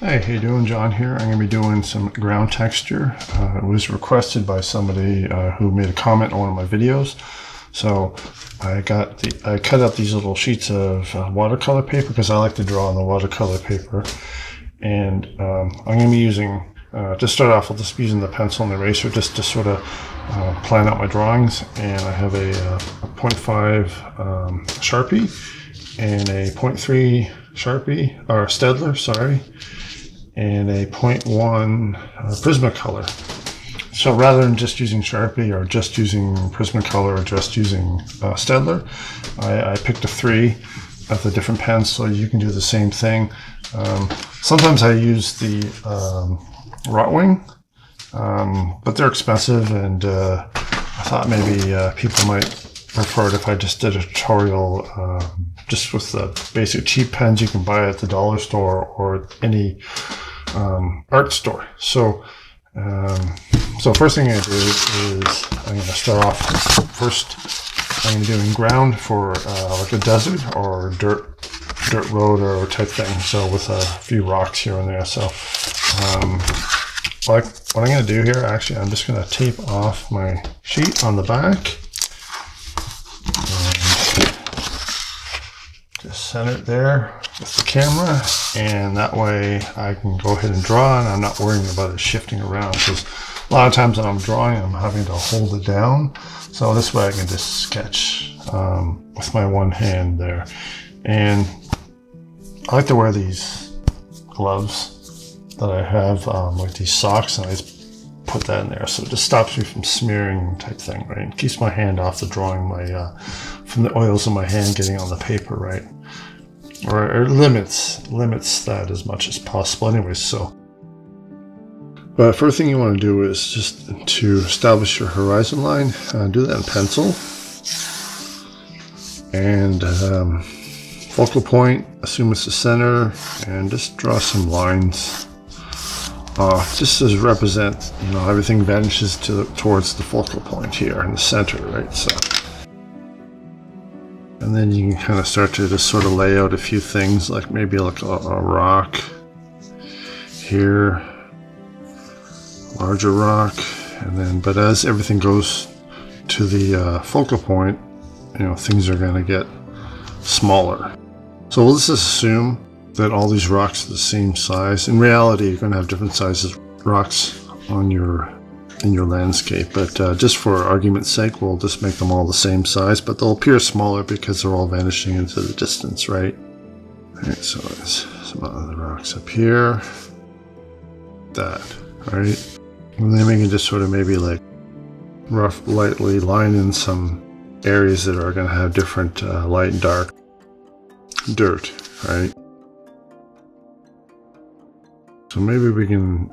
Hey, how you doing? John here. I'm going to be doing some ground texture. Uh, it was requested by somebody uh, who made a comment on one of my videos. So I got the I cut out these little sheets of uh, watercolor paper because I like to draw on the watercolor paper. And um, I'm going to be using, uh, to start off, I'll just be using the pencil and eraser just to sort of uh, plan out my drawings. And I have a, uh, a 0.5 um, Sharpie and a 0.3 Sharpie, or Staedtler, sorry, and a 0.1 uh, Prismacolor. So rather than just using Sharpie or just using Prismacolor or just using uh, Staedtler, I, I, picked a three of the different pens so you can do the same thing. Um, sometimes I use the um, Rotring, um, but they're expensive and uh, I thought maybe uh, people might prefer it if I just did a tutorial uh, just with the basic cheap pens you can buy at the dollar store or any um, art store. So, um, so first thing to do is I'm going to start off first. I'm going to doing ground for uh, like a desert or dirt, dirt road or type thing. So with a few rocks here and there. So, um, like what I'm going to do here, actually, I'm just going to tape off my sheet on the back. Just center it there with the camera and that way I can go ahead and draw and I'm not worrying about it shifting around because a lot of times when I'm drawing I'm having to hold it down. So this way I can just sketch um, with my one hand there. And I like to wear these gloves that I have um, like these socks and I just put that in there. So it just stops me from smearing type thing right? And keeps my hand off the drawing my uh, from the oils in my hand getting on the paper right? Or, or limits limits that as much as possible anyway, so. But first thing you want to do is just to establish your horizon line uh, do that in pencil. And um, focal point assume it's the center and just draw some lines uh, just to represent you know everything vanishes to the, towards the focal point here in the center right so and then you can kind of start to just sort of lay out a few things, like maybe like a, a rock here, larger rock, and then, but as everything goes to the uh, focal point, you know, things are going to get smaller. So let's assume that all these rocks are the same size. In reality, you're going to have different sizes rocks on your in your landscape. But uh, just for argument's sake, we'll just make them all the same size, but they'll appear smaller because they're all vanishing into the distance, right? All right, so there's some other rocks up here. That, right? And then we can just sort of maybe like rough, lightly line in some areas that are going to have different uh, light and dark dirt, right? So maybe we can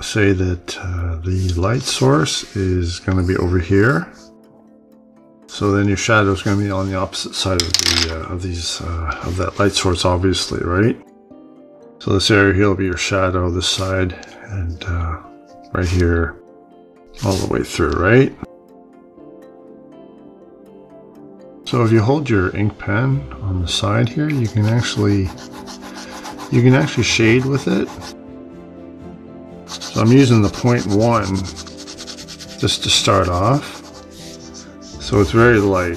say that uh, the light source is going to be over here. So then your shadow is going to be on the opposite side of the uh, of these uh, of that light source, obviously, right? So this area here will be your shadow, this side, and uh, right here, all the way through, right? So if you hold your ink pen on the side here, you can actually you can actually shade with it so I'm using the point one just to start off. So it's very light.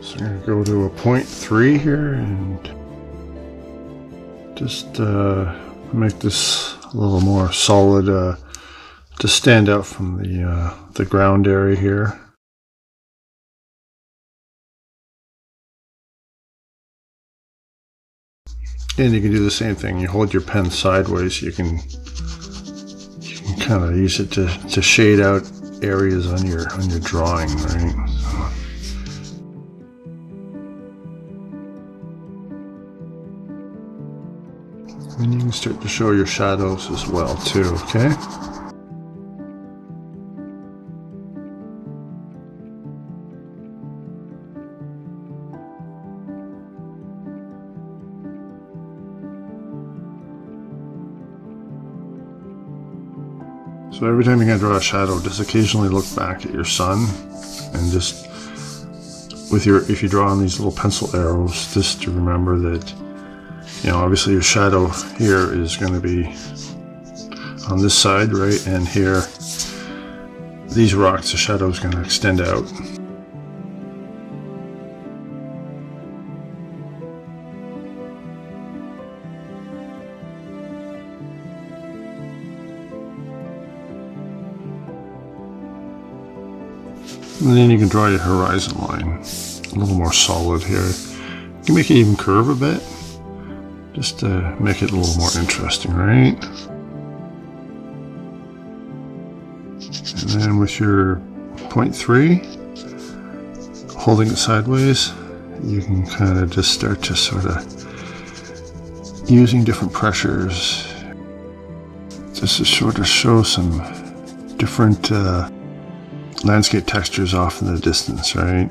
So I'm to go to a point three here and just uh, make this a little more solid uh, to stand out from the uh, the ground area here. And you can do the same thing. You hold your pen sideways. You can you can kind of use it to, to shade out areas on your on your drawing, right? And you can start to show your shadows as well too, okay? So every time you're going to draw a shadow, just occasionally look back at your sun and just with your, if you draw on these little pencil arrows, just to remember that, you know, obviously your shadow here is going to be on this side, right? And here, these rocks, the shadow is going to extend out. And then you can draw your horizon line a little more solid here. You can make it even curve a bit, just to make it a little more interesting, right? And then with your point three, holding it sideways, you can kind of just start to sort of using different pressures just to sort of show some different uh, landscape textures off in the distance, right?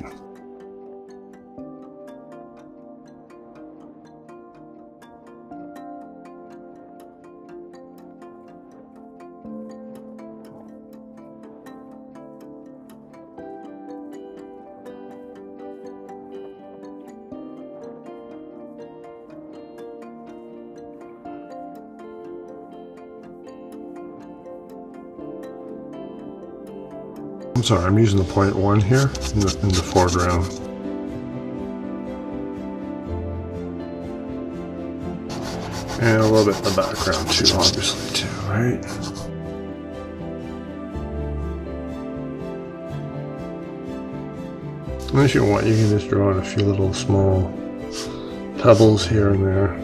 I'm sorry, I'm using the point one here in the, in the foreground. And a little bit in the background too, obviously too, right? Unless you want, you can just draw in a few little small pebbles here and there.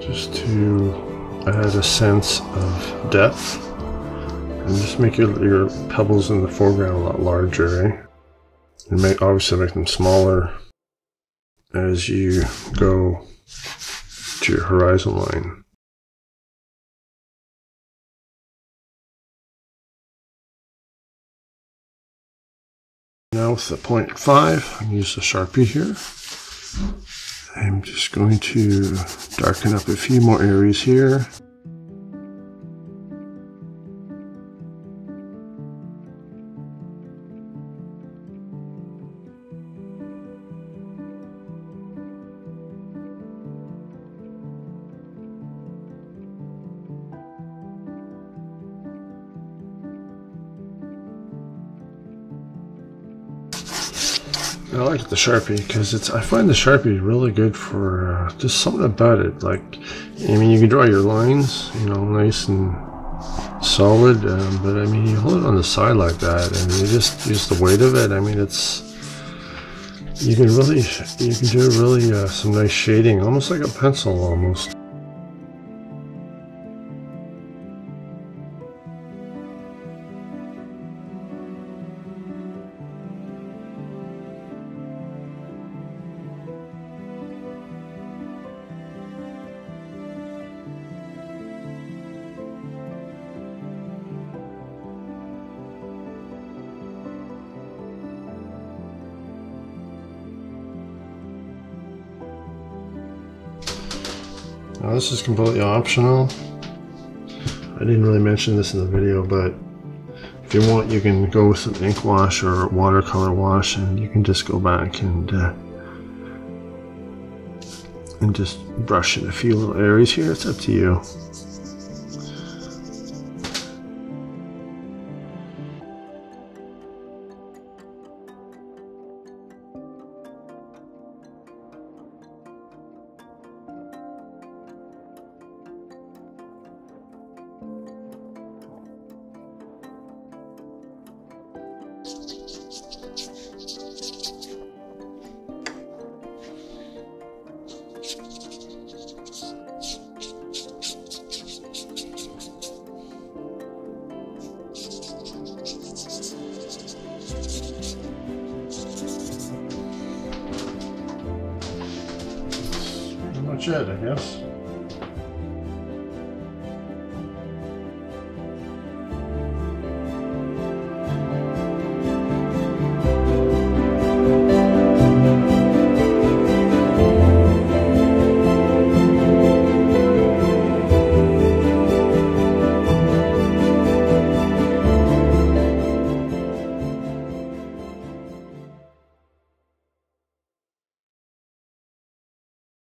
Just to add a sense of depth. And just make your, your pebbles in the foreground a lot larger, eh? And make, obviously make them smaller as you go to your horizon line. Now with the point 0.5, I'm use the Sharpie here. I'm just going to darken up a few more areas here. I like the Sharpie because it's. I find the Sharpie really good for uh, just something about it. Like, I mean, you can draw your lines, you know, nice and solid, um, but I mean, you hold it on the side like that, and you just use the weight of it. I mean, it's. You can really, you can do really uh, some nice shading, almost like a pencil, almost. Now this is completely optional. I didn't really mention this in the video, but if you want, you can go with some ink wash or watercolor wash, and you can just go back and uh, and just brush in a few little areas here. It's up to you. Much it, I guess.